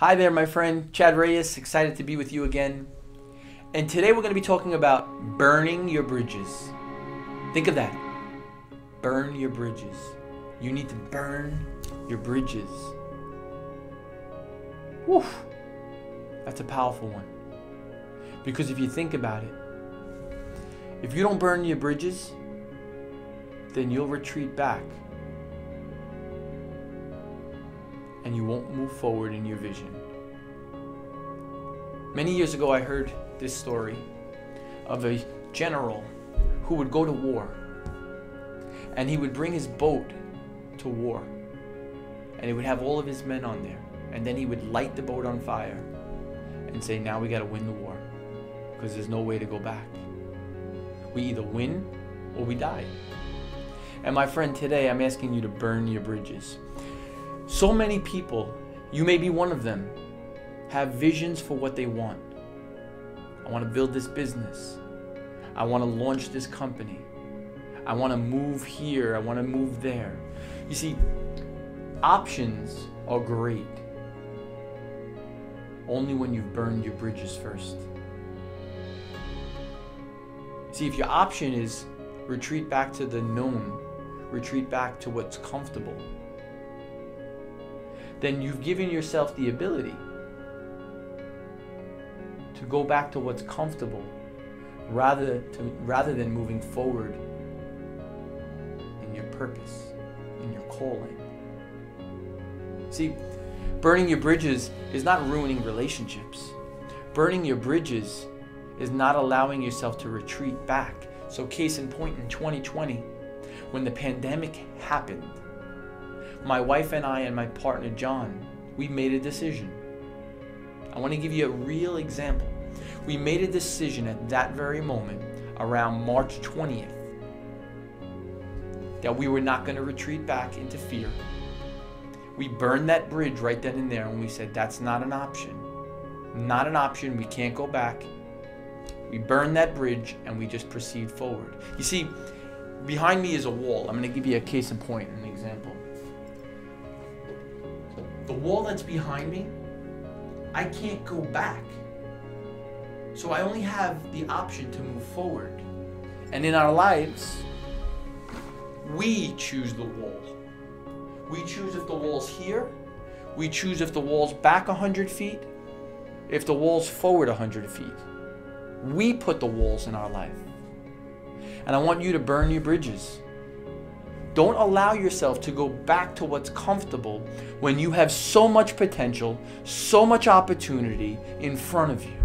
Hi there, my friend Chad Reyes. Excited to be with you again. And today we're going to be talking about burning your bridges. Think of that. Burn your bridges. You need to burn your bridges. Whew. That's a powerful one. Because if you think about it, if you don't burn your bridges, then you'll retreat back and you won't move forward in your vision. Many years ago, I heard this story of a general who would go to war and he would bring his boat to war and he would have all of his men on there and then he would light the boat on fire and say, Now we got to win the war because there's no way to go back. We either win or we die. And my friend, today I'm asking you to burn your bridges. So many people, you may be one of them, have visions for what they want. I want to build this business. I want to launch this company. I want to move here. I want to move there. You see, options are great only when you've burned your bridges first. See, if your option is retreat back to the known, retreat back to what's comfortable, then you've given yourself the ability to go back to what's comfortable rather to rather than moving forward in your purpose, in your calling. See, burning your bridges is not ruining relationships. Burning your bridges is not allowing yourself to retreat back. So case in point in 2020 when the pandemic happened, my wife and I and my partner John, we made a decision. I want to give you a real example. We made a decision at that very moment, around March 20th, that we were not going to retreat back into fear. We burned that bridge right then and there, and we said, That's not an option. Not an option. We can't go back. We burned that bridge and we just proceed forward. You see, behind me is a wall. I'm going to give you a case in point, an example. The wall that's behind me, I can't go back. So I only have the option to move forward. And in our lives, we choose the wall. We choose if the wall's here. We choose if the wall's back 100 feet, if the wall's forward 100 feet. We put the walls in our life. And I want you to burn your bridges. Don't allow yourself to go back to what's comfortable when you have so much potential, so much opportunity in front of you.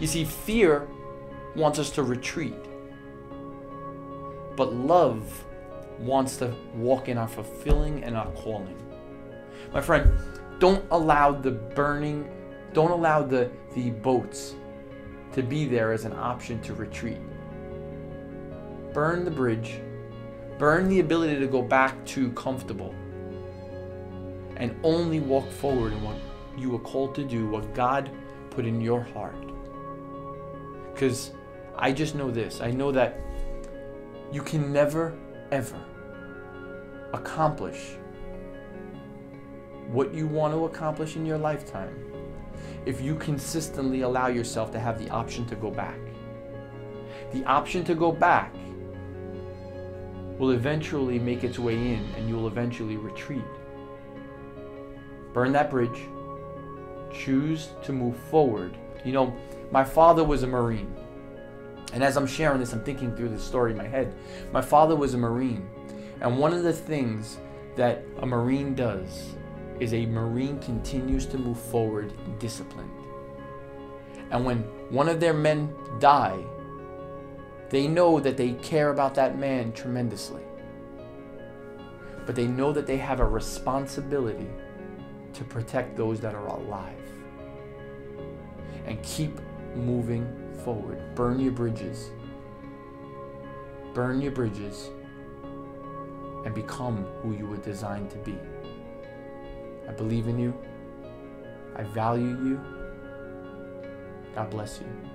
You see, fear wants us to retreat, but love wants to walk in our fulfilling and our calling. My friend, don't allow the burning, don't allow the, the boats to be there as an option to retreat. Burn the bridge Burn the ability to go back to comfortable and only walk forward in what you were called to do, what God put in your heart. Because I just know this I know that you can never, ever accomplish what you want to accomplish in your lifetime if you consistently allow yourself to have the option to go back. The option to go back will eventually make its way in and you will eventually retreat. Burn that bridge. Choose to move forward. You know, my father was a Marine. And as I'm sharing this, I'm thinking through this story in my head. My father was a Marine. And one of the things that a Marine does is a Marine continues to move forward disciplined. And when one of their men die, they know that they care about that man tremendously. But they know that they have a responsibility to protect those that are alive. And keep moving forward. Burn your bridges. Burn your bridges and become who you were designed to be. I believe in you. I value you. God bless you.